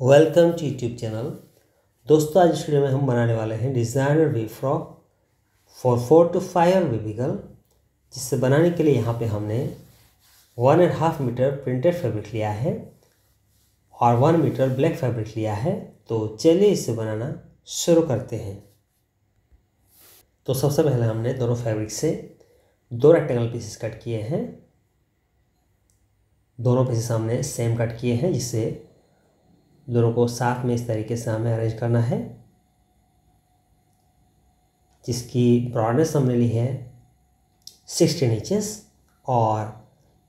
Welcome to YouTube channel दोस्तों, आज इस वीडियो में हम बनाने वाले हैं designer we frock for four to five baby girl जिससे बनाने के लिए यहाँ पे हमने one and half metre printed fabric लिया है और वन मीटर ब्लैक फैब्रिक लिया है। तो चलिए इसे बनाना शुरू करते हैं। तो सबसे पहले हमने दोनों फैब्रिक से दो रेक्टेंगल पीसेस कट किए हैं। दोनों पीसेस हमने सेम कट किए हैं, जिससे दोनों को साथ में इस तरीके से हमें अरेंज करना है। जिसकी ब्रॉडनेस हमने ली है सिक्सटीन इंचेस और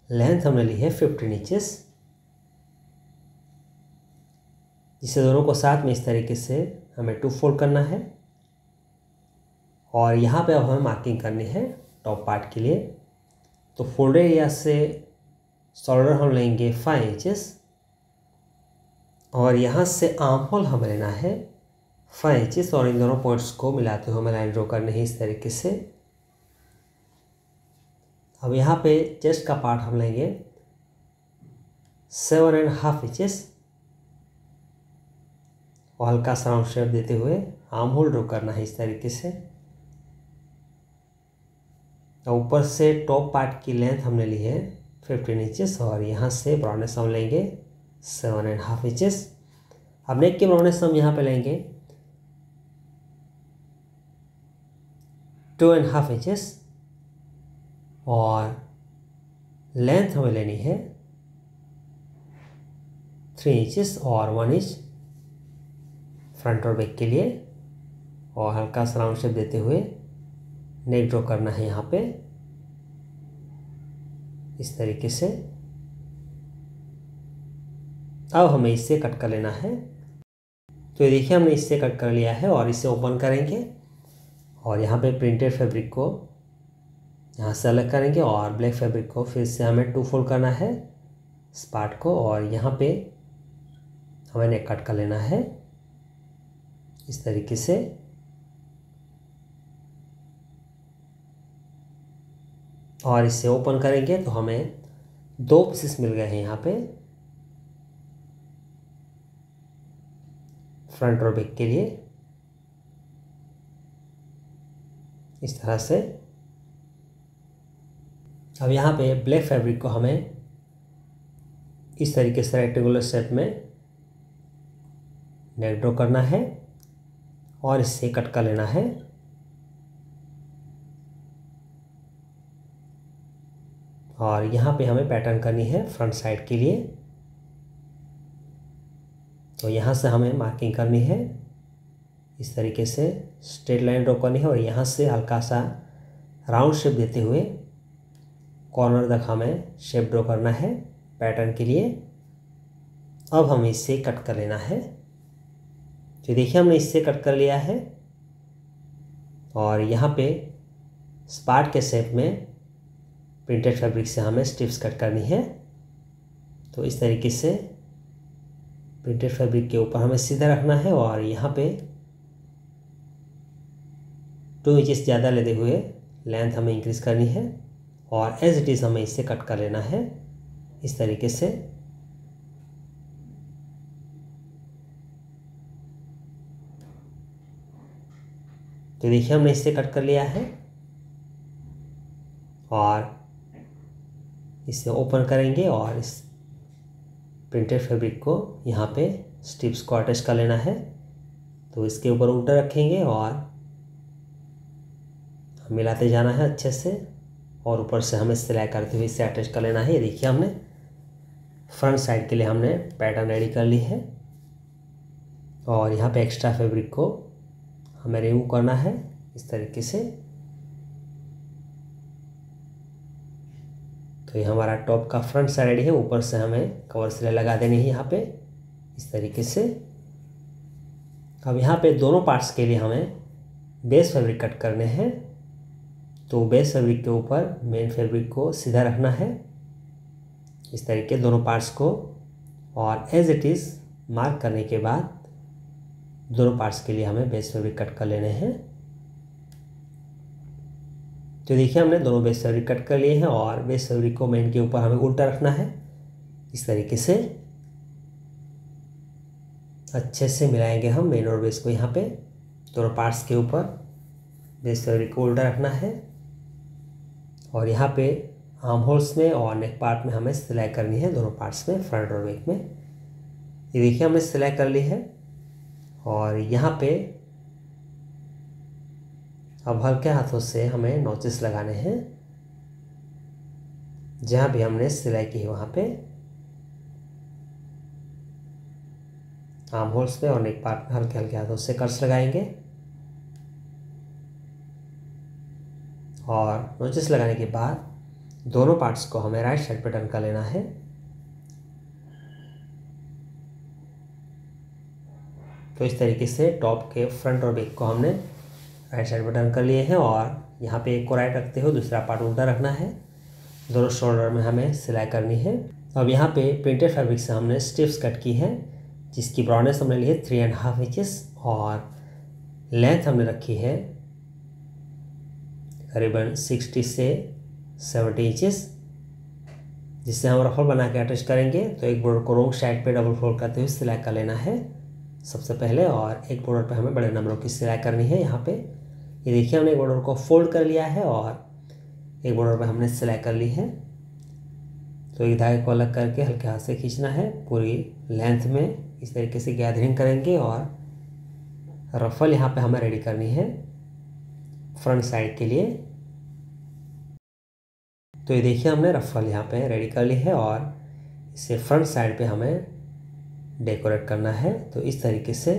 लेंथ हमने ली है फिफ्टीन इंचेस जिसे दोनों को साथ में इस तरीके से हमें टू फोल्ड करना है। और यहाँ पे अब हमें मार्किंग करनी है टॉप पार्ट के लिए। तो फोल्डर एरिया से शोल्डर हम लेंगे फाइव इंचेस और यहाँ से आर्म होल हमें लेना है फाइव इंचेस और इन दोनों पॉइंट्स को मिलाते हुए हमें लाइन ड्रॉ करनी है इस तरीके से। अब यहाँ पे चेस्ट का पार्ट हम लेंगे सेवन एंड हाफ़ इंचेस और हल्का सा राउंड शेप देते हुए आर्म होल ड्रॉ करना है इस तरीके से। ऊपर से टॉप पार्ट की लेंथ हमने ली है फिफ्टीन इंचेस और यहाँ से ब्राउनेस हम लेंगे सेवन एंड हाफ़ इंचेस अब नेक के ब्राउनेस हम यहाँ पे लेंगे टू एंड हाफ़ इंचेस और लेंथ हमें लेनी है थ्री इंचेस और वन इंच फ्रंट और बैक के लिए. और हल्का सा राउंड शेप देते हुए नेक ड्रॉ करना है यहाँ पे. इस तरीके से अब हमें इससे कट कर लेना है। तो ये देखिए, हमने इससे कट कर लिया है और इसे ओपन करेंगे। और यहाँ पे प्रिंटेड फैब्रिक को यहाँ से अलग करेंगे और ब्लैक फैब्रिक को फिर से हमें टू फोल्ड करना है इस पार्ट को। और यहाँ पे हमें नेक कट कर लेना है इस तरीके से। और इसे ओपन करेंगे तो हमें दो पीसेस मिल गए हैं यहाँ पे। फ्रंट और बैक के लिए इस तरह से। अब यहाँ पे ब्लैक फैब्रिक को हमें इस तरीके से रेक्टेंगुलर शेप में नेक ड्रॉ करना है और इससे कट कर लेना है। और यहाँ पे हमें पैटर्न करनी है फ्रंट साइड के लिए। तो यहाँ से हमें मार्किंग करनी है। इस तरीके से स्ट्रेट लाइन ड्रॉ करनी है और यहाँ से हल्का सा राउंड शेप देते हुए कॉर्नर तक हमें शेप ड्रॉ करना है पैटर्न के लिए। अब हमें इससे कट कर लेना है। तो देखिए, हमने इससे कट कर लिया है और यहाँ पे स्पार्ट के शेप में प्रिंटेड फैब्रिक से हमें स्टिप्स कट करनी है। तो इस तरीके से प्रिंटेड फैब्रिक के ऊपर हमें सीधा रखना है और यहाँ पे टू इंचज़ ज़्यादा लेते हुए लेंथ हमें इंक्रीज करनी है और एज इट इज़ हमें इससे कट कर लेना है। इस तरीके से। तो देखिए हमने इससे कट कर लिया है और इसे ओपन करेंगे और इस प्रिंटेड फैब्रिक को यहाँ पे स्टिप्स को अटैच कर लेना है। तो इसके ऊपर उल्टा रखेंगे और मिलाते जाना है अच्छे से और ऊपर से हमें सिलाई करते हुए इसे अटैच कर लेना है। ये देखिए हमने, फ्रंट साइड के लिए हमने पैटर्न रेडी कर ली है। और यहाँ पे एक्स्ट्रा फैब्रिक को हमें रिमूव करना है। इस तरीके से तो ये हमारा टॉप का फ्रंट साइड है, ऊपर से हमें कवर सिलाई लगा देनी है यहाँ पे। इस तरीके से। अब यहाँ पे दोनों पार्ट्स के लिए हमें बेस फैब्रिक कट करने हैं। तो बेस फैब्रिक के ऊपर मेन फैब्रिक को सीधा रखना है। इस तरीके दोनों पार्ट्स को। और एज इट इज़ मार्क करने के बाद दोनों पार्ट्स के लिए हमें बेस फैब्रिक कट कर लेने हैं। तो देखिए हमने दोनों बेस फैब्रिक कट कर लिए हैं और बेस फैब्रिक को मेन के ऊपर हमें उल्टा रखना है। इस तरीके से अच्छे से मिलाएँगे हम मेन और बेस को यहाँ पे। दोनों पार्ट्स के ऊपर बेस फैब्रिक को उल्टा रखना है और यहाँ पे आर्म होल्स में और नेक पार्ट में हमें सिलाई करनी है दोनों पार्ट्स में फ्रंट और बैक में। ये देखिए हमने सिलाई कर ली है और यहाँ पे अब हल्के हाथों से हमें नोचेस लगाने हैं, जहाँ भी हमने सिलाई की है वहाँ पे। आर्म होल्स पे और नेक पार्ट में हल्के हल्के हाथों से कर्स लगाएँगे। और नोचेस लगाने के बाद दोनों पार्ट्स को हमें राइट साइड पे टर्न कर लेना है। तो इस तरीके से टॉप के फ्रंट और बैक को हमने राइट साइड पर टर्न कर लिए हैं और यहाँ पे एक को राइट रखते हो, दूसरा पार्ट उल्टा रखना है। दोनों शोल्डर में हमें सिलाई करनी है। अब यहाँ पे प्रिंटेड फैब्रिक से हमने स्टिप्स कट की है, जिसकी ब्रॉडनेस हमने ली है थ्री एंड हाफ़ इंचेस और लेंथ हमने रखी है करीबन सिक्सटी से सेवेंटी इंचेस जिससे हम रफल बना के अटैच करेंगे। तो एक बॉर्डर को रोंग साइड पे डबल फोल्ड करते हुए सिलाई कर लेना है सबसे पहले और एक बॉर्डर पे हमें बड़े नंबरों की सिलाई करनी है यहाँ पे। ये देखिए, हमने एक बॉर्डर को फोल्ड कर लिया है और एक बॉर्डर पर हमने सिलाई कर ली है। तो एक धागे को अलग करके हल्के हाथ से खींचना है, पूरी लेंथ में। इस तरीके से गैदरिंग करेंगे और रफल यहाँ पे हमें रेडी करनी है फ्रंट साइड के लिए। तो ये देखिए, हमने रफल यहाँ पे रेडी कर ली है और इसे फ्रंट साइड पे हमें डेकोरेट करना है। तो इस तरीके से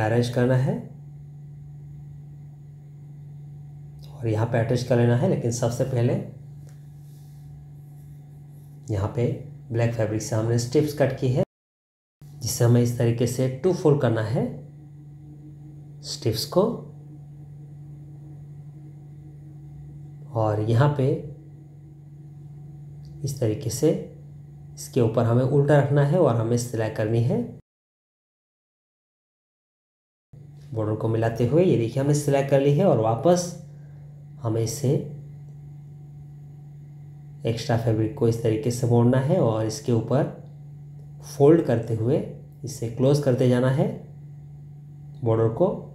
अरेंज करना है। और यहाँ पे अटैच कर लेना है, लेकिन सबसे पहले यहाँ पे ब्लैक फैब्रिक से हमने स्टिप्स कट की है, जिससे हमें इस तरीके से टू फोल्ड करना है। स्टिप्स को। और यहाँ पे इस तरीके से इसके ऊपर हमें उल्टा रखना है और हमें सिलाई करनी है। बॉर्डर को मिलाते हुए ये देखिए हमने सिलाई कर ली है और वापस हमें इसे एक्स्ट्रा फैब्रिक को इस तरीके से मोड़ना है और इसके ऊपर फोल्ड करते हुए इसे क्लोज करते जाना है बॉर्डर को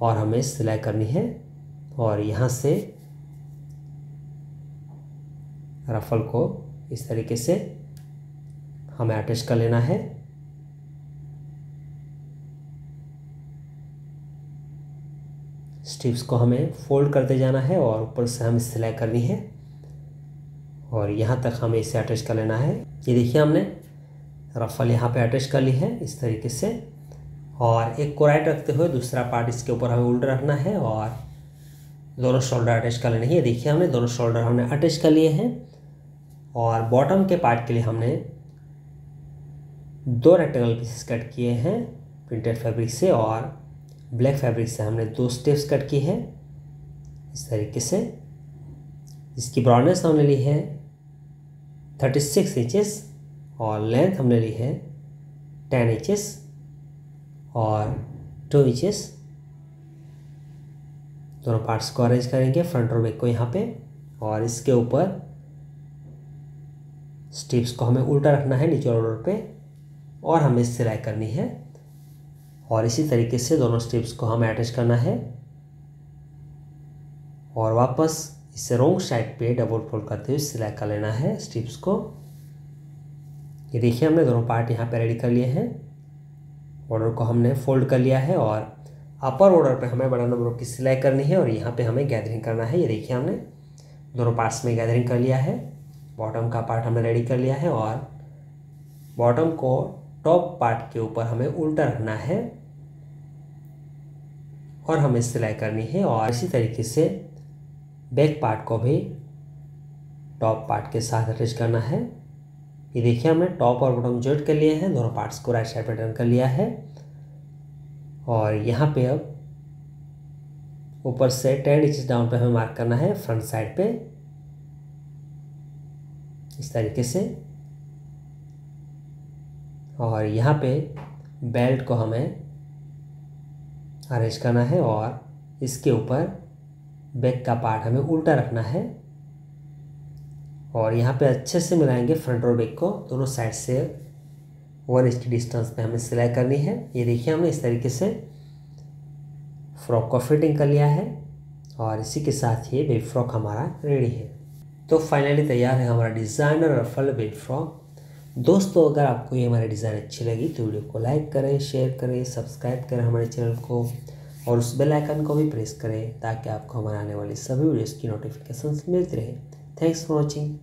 और हमें सिलाई करनी है और यहाँ से रफल को इस तरीके से हमें अटैच कर लेना है। स्टिप्स को हमें फोल्ड करते जाना है और ऊपर से हमें सिलाई करनी है। और यहाँ तक हमें इसे अटैच कर लेना है। ये देखिए हमने, रफल यहाँ पे अटैच कर ली है इस तरीके से। और एक को राइट रखते हुए दूसरा पार्ट इसके ऊपर हमें उल्टा रखना है और दोनों शोल्डर अटैच कर लेने हैं। ये देखिए हमने, दोनों शोल्डर हमने अटैच कर लिए हैं। और बॉटम के पार्ट के लिए हमने दो रेक्टेंगल पीसेस कट किए हैं प्रिंटेड फैब्रिक से और ब्लैक फैब्रिक से हमने दो स्टेप्स कट की है। इस तरीके से। इसकी ब्रॉडनेस हमने ली है थर्टी सिक्स इंचेस और लेंथ हमने ली है टेन इंचेस और टू इंचेस। दोनों पार्ट्स को अरेंज करेंगे फ्रंट और बैक को यहाँ पे और इसके ऊपर स्टिप्स को हमें उल्टा रखना है नीचे ऑर्डर पे और हमें सिलाई करनी है। और इसी तरीके से दोनों स्टिप्स को हमें अटैच करना है। और वापस इसे रोंग साइड पे डबल फोल्ड करते हुए सिलाई कर लेना है स्टिप्स को। ये देखिए, हमने दोनों पार्ट यहाँ पे रेडी कर लिए हैं। ऑर्डर को हमने फोल्ड कर लिया है और अपर ऑर्डर पे हमें बड़ा नंबर की सिलाई करनी है और यहाँ पे हमें गैदरिंग करना है। ये देखिए हमने दोनों पार्ट्स में गैदरिंग कर लिया है। बॉटम का पार्ट हमने रेडी कर लिया है और बॉटम को टॉप पार्ट के ऊपर हमें उल्टा रखना है। और हमें सिलाई करनी है और इसी तरीके से बैक पार्ट को भी टॉप पार्ट के साथ अटैच करना है। ये देखिए हमने टॉप और बॉटम जॉइंट कर लिए हैं, दोनों पार्ट्स को राइट साइड पर टर्न कर लिया है। और यहाँ पे अब ऊपर से टेन इंच डाउन पे हमें मार्क करना है फ्रंट साइड पे। इस तरीके से। और यहाँ पे बेल्ट को हमें अरेंज करना है और इसके ऊपर बैक का पार्ट हमें उल्टा रखना है। और यहाँ पे अच्छे से मिलाएँगे फ्रंट और बैक को। दोनों साइड से वन इंच की डिस्टेंस पे हमें सिलाई करनी है। ये देखिए हमने इस तरीके से फ्रॉक को फिटिंग कर लिया है और इसी के साथ ये बेबी फ्रॉक हमारा रेडी है। तो फाइनली तैयार है हमारा डिज़ाइनर रफल बेबी फ्रॉक दोस्तों, अगर आपको ये हमारी डिज़ाइन अच्छी लगी तो वीडियो को लाइक करें शेयर करें सब्सक्राइब करें हमारे चैनल को और उस बेल आइकन को भी प्रेस करें ताकि आपको हमारे आने वाली सभी वीडियोज़ की नोटिफिकेशन मिलती रहे। Thanks for watching